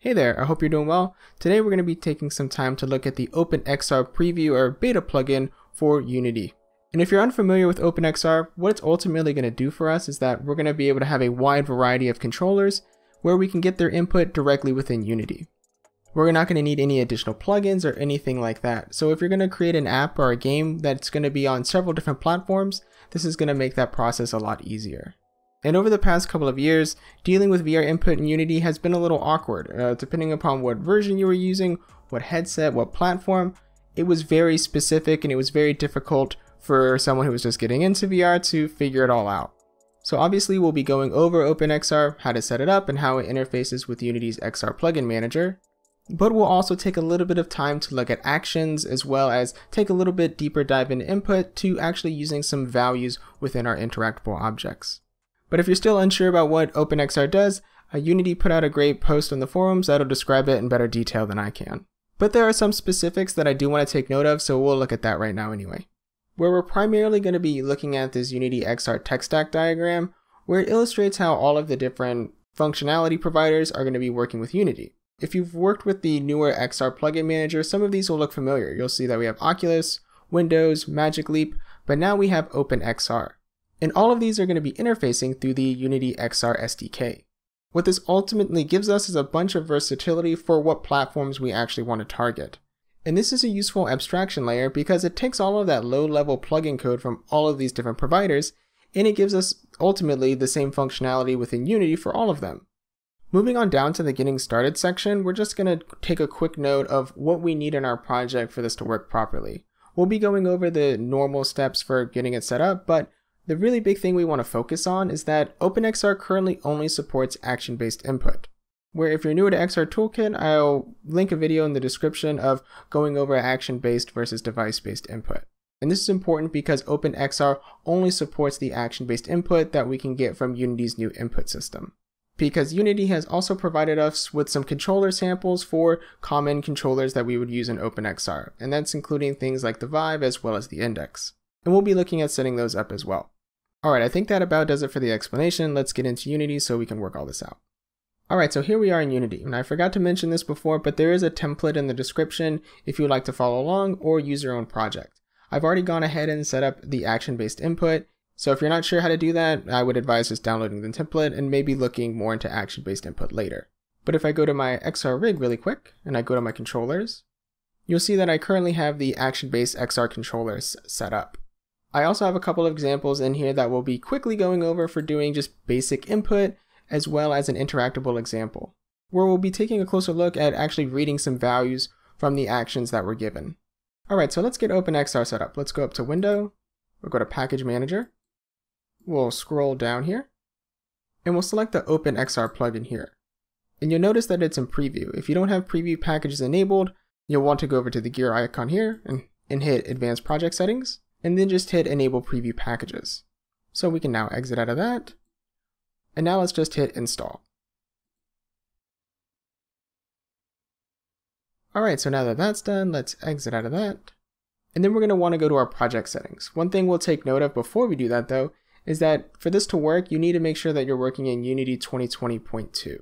Hey there, I hope you're doing well. Today we're going to be taking some time to look at the OpenXR preview or beta plugin for Unity. And if you're unfamiliar with OpenXR, what it's ultimately going to do for us is that we're going to be able to have a wide variety of controllers where we can get their input directly within Unity. We're not going to need any additional plugins or anything like that. So if you're going to create an app or a game that's going to be on several different platforms, this is going to make that process a lot easier. And over the past couple of years, dealing with VR input in Unity has been a little awkward. Uh, depending upon what version you were using, what headset, what platform, it was very specific and it was very difficult for someone who was just getting into VR to figure it all out. So obviously we'll be going over OpenXR, how to set it up, and how it interfaces with Unity's XR plugin manager. But we'll also take a little bit of time to look at actions as well as take a little bit deeper dive into input to actually using some values within our interactable objects. But if you're still unsure about what OpenXR does, uh, Unity put out a great post on the forums that'll describe it in better detail than I can. But there are some specifics that I do want to take note of, so we'll look at that right now anyway. Where we're primarily going to be looking at this Unity XR tech stack diagram, where it illustrates how all of the different functionality providers are going to be working with Unity. If you've worked with the newer XR plugin manager, some of these will look familiar. You'll see that we have Oculus, Windows, Magic Leap, but now we have OpenXR. And all of these are going to be interfacing through the Unity XR SDK. What this ultimately gives us is a bunch of versatility for what platforms we actually want to target. And this is a useful abstraction layer because it takes all of that low level plugin code from all of these different providers and it gives us ultimately the same functionality within Unity for all of them. Moving on down to the getting started section, we're just going to take a quick note of what we need in our project for this to work properly. We'll be going over the normal steps for getting it set up, but the really big thing we want to focus on is that OpenXR currently only supports action-based input. Where if you're new to XR Toolkit, I'll link a video in the description of going over action-based versus device-based input. And this is important because OpenXR only supports the action-based input that we can get from Unity's new input system. Because Unity has also provided us with some controller samples for common controllers that we would use in OpenXR, and that's including things like the Vive as well as the Index. And we'll be looking at setting those up as well. Alright, I think that about does it for the explanation. Let's get into Unity so we can work all this out. Alright, so here we are in Unity, and I forgot to mention this before, but there is a template in the description if you would like to follow along or use your own project. I've already gone ahead and set up the action-based input, so if you're not sure how to do that, I would advise just downloading the template and maybe looking more into action-based input later. But if I go to my XR rig really quick, and I go to my controllers, you'll see that I currently have the action-based XR controllers set up. I also have a couple of examples in here that we'll be quickly going over for doing just basic input as well as an interactable example, where we'll be taking a closer look at actually reading some values from the actions that were given. Alright, so let's get OpenXR set up. Let's go up to Window, we'll go to Package Manager, we'll scroll down here, and we'll select the OpenXR plugin here. And you'll notice that it's in preview. If you don't have preview packages enabled, you'll want to go over to the gear icon here and, and hit Advanced Project Settings and then just hit enable preview packages. So we can now exit out of that. And now let's just hit install. Alright, so now that that's done, let's exit out of that. And then we're going to want to go to our project settings. One thing we'll take note of before we do that though, is that for this to work, you need to make sure that you're working in Unity 2020.2.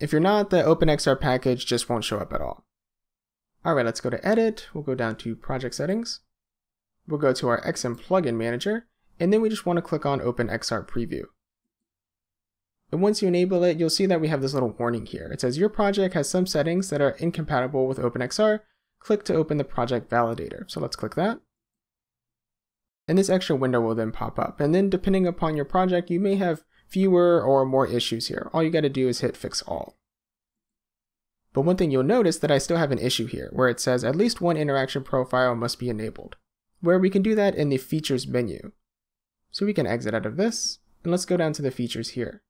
If you're not, the OpenXR package just won't show up at all. Alright, let's go to edit, we'll go down to project settings, We'll go to our XR plugin manager, and then we just want to click on Open XR Preview. And once you enable it, you'll see that we have this little warning here. It says your project has some settings that are incompatible with OpenXR. Click to open the project validator. So let's click that. And this extra window will then pop up. And then depending upon your project, you may have fewer or more issues here. All you got to do is hit fix all. But one thing you'll notice that I still have an issue here where it says at least one interaction profile must be enabled where we can do that in the features menu. So we can exit out of this, and let's go down to the features here.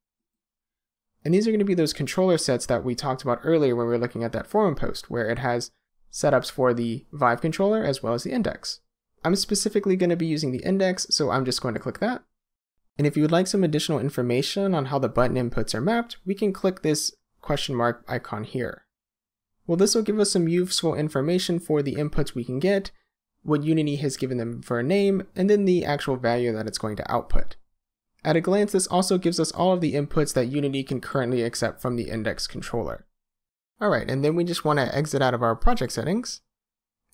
And these are going to be those controller sets that we talked about earlier when we were looking at that forum post, where it has setups for the Vive controller as well as the index. I'm specifically going to be using the index, so I'm just going to click that. And if you would like some additional information on how the button inputs are mapped, we can click this question mark icon here. Well, this will give us some useful information for the inputs we can get, what Unity has given them for a name, and then the actual value that it's going to output. At a glance, this also gives us all of the inputs that Unity can currently accept from the index controller. All right, and then we just want to exit out of our project settings.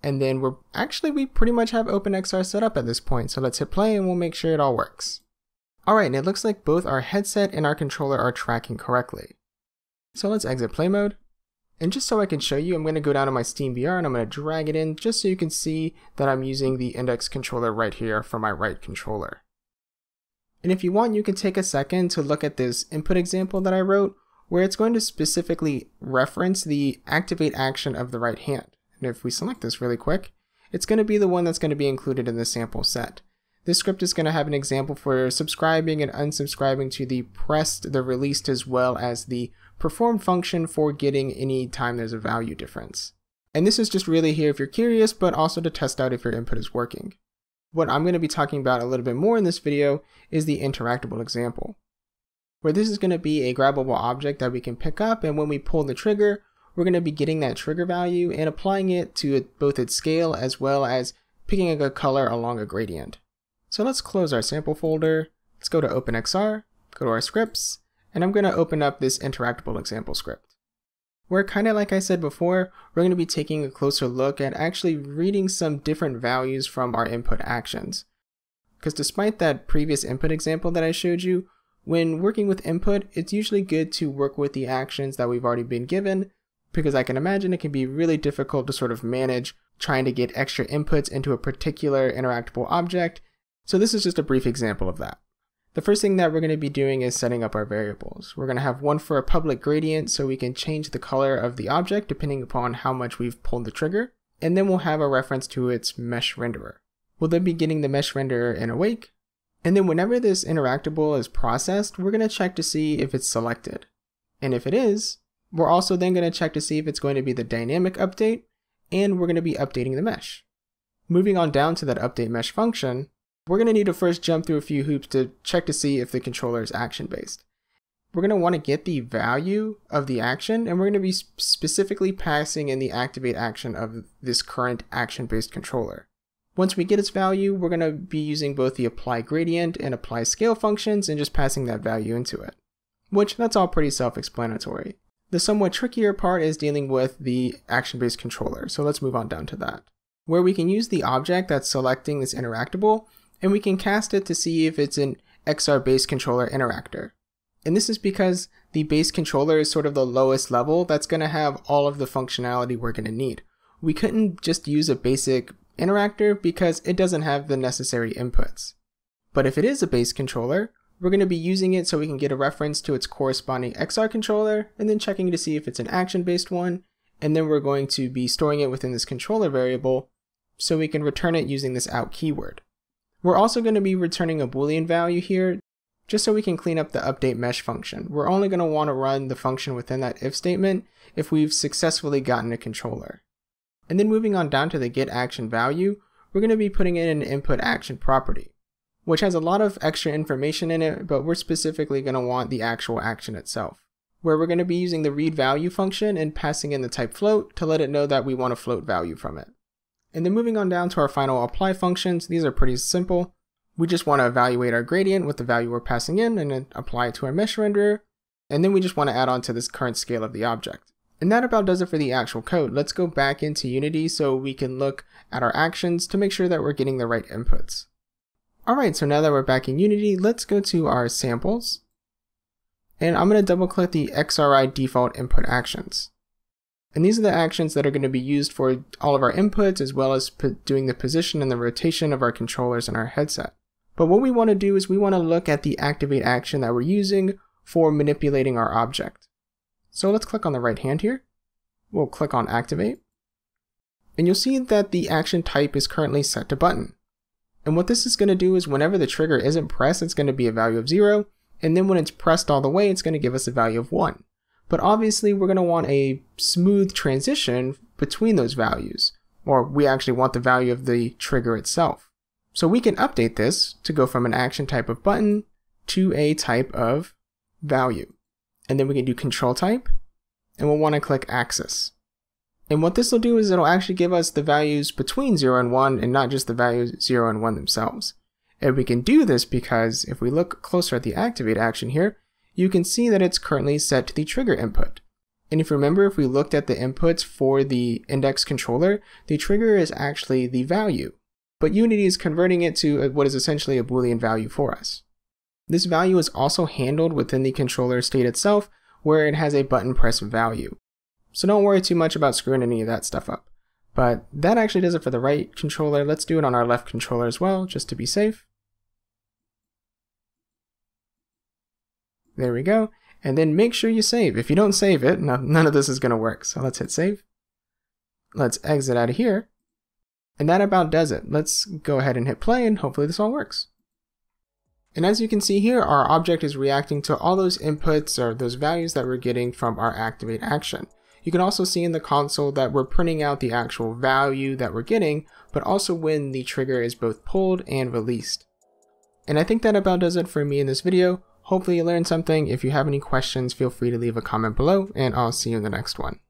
And then we're actually, we pretty much have OpenXR set up at this point. So let's hit play and we'll make sure it all works. All right, and it looks like both our headset and our controller are tracking correctly. So let's exit play mode. And just so I can show you, I'm going to go down to my Steam VR and I'm going to drag it in just so you can see that I'm using the index controller right here for my right controller. And if you want, you can take a second to look at this input example that I wrote, where it's going to specifically reference the activate action of the right hand. And if we select this really quick, it's going to be the one that's going to be included in the sample set. This script is going to have an example for subscribing and unsubscribing to the pressed, the released, as well as the perform function for getting any time there's a value difference. And this is just really here if you're curious, but also to test out if your input is working. What I'm going to be talking about a little bit more in this video is the interactable example, where this is going to be a grabbable object that we can pick up and when we pull the trigger, we're going to be getting that trigger value and applying it to both its scale as well as picking a color along a gradient. So let's close our sample folder, let's go to OpenXR, go to our scripts, and I'm going to open up this interactable example script where kind of like I said before, we're going to be taking a closer look at actually reading some different values from our input actions. Because despite that previous input example that I showed you, when working with input, it's usually good to work with the actions that we've already been given, because I can imagine it can be really difficult to sort of manage trying to get extra inputs into a particular interactable object. So this is just a brief example of that. The first thing that we're going to be doing is setting up our variables. We're going to have one for a public gradient so we can change the color of the object depending upon how much we've pulled the trigger. And then we'll have a reference to its mesh renderer. We'll then be getting the mesh renderer in awake. And then whenever this interactable is processed, we're going to check to see if it's selected. And if it is, we're also then going to check to see if it's going to be the dynamic update, and we're going to be updating the mesh. Moving on down to that update mesh function, we're going to need to first jump through a few hoops to check to see if the controller is action based. We're going to want to get the value of the action and we're going to be specifically passing in the activate action of this current action based controller. Once we get its value, we're going to be using both the apply gradient and apply scale functions and just passing that value into it. Which, that's all pretty self-explanatory. The somewhat trickier part is dealing with the action-based controller, so let's move on down to that. Where we can use the object that's selecting this interactable and we can cast it to see if it's an XR base controller interactor. And this is because the base controller is sort of the lowest level that's going to have all of the functionality we're going to need. We couldn't just use a basic interactor because it doesn't have the necessary inputs. But if it is a base controller, we're going to be using it so we can get a reference to its corresponding XR controller and then checking to see if it's an action based one. And then we're going to be storing it within this controller variable so we can return it using this out keyword. We're also going to be returning a boolean value here just so we can clean up the update mesh function. We're only going to want to run the function within that if statement if we've successfully gotten a controller. And then moving on down to the get action value, we're going to be putting in an input action property, which has a lot of extra information in it, but we're specifically going to want the actual action itself, where we're going to be using the read value function and passing in the type float to let it know that we want a float value from it. And then moving on down to our final apply functions, these are pretty simple. We just want to evaluate our gradient with the value we're passing in and then apply it to our mesh renderer. And then we just want to add on to this current scale of the object. And that about does it for the actual code. Let's go back into Unity so we can look at our actions to make sure that we're getting the right inputs. Alright, so now that we're back in Unity, let's go to our samples. And I'm going to double click the XRI default input actions. And these are the actions that are going to be used for all of our inputs as well as doing the position and the rotation of our controllers and our headset. But what we want to do is we want to look at the activate action that we're using for manipulating our object. So let's click on the right hand here. We'll click on activate. And you'll see that the action type is currently set to button. And what this is going to do is whenever the trigger isn't pressed, it's going to be a value of zero. And then when it's pressed all the way, it's going to give us a value of one. But obviously we're going to want a smooth transition between those values, or we actually want the value of the trigger itself. So we can update this to go from an action type of button to a type of value. And then we can do control type, and we'll want to click axis. And what this will do is it'll actually give us the values between 0 and 1 and not just the values 0 and 1 themselves. And we can do this because if we look closer at the activate action here, you can see that it's currently set to the trigger input. And if you remember, if we looked at the inputs for the index controller, the trigger is actually the value. But Unity is converting it to what is essentially a Boolean value for us. This value is also handled within the controller state itself, where it has a button press value. So don't worry too much about screwing any of that stuff up. But that actually does it for the right controller. Let's do it on our left controller as well, just to be safe. There we go. And then make sure you save. If you don't save it, none of this is going to work. So let's hit save. Let's exit out of here. And that about does it. Let's go ahead and hit play and hopefully this all works. And as you can see here, our object is reacting to all those inputs or those values that we're getting from our activate action. You can also see in the console that we're printing out the actual value that we're getting, but also when the trigger is both pulled and released. And I think that about does it for me in this video. Hopefully you learned something. If you have any questions, feel free to leave a comment below, and I'll see you in the next one.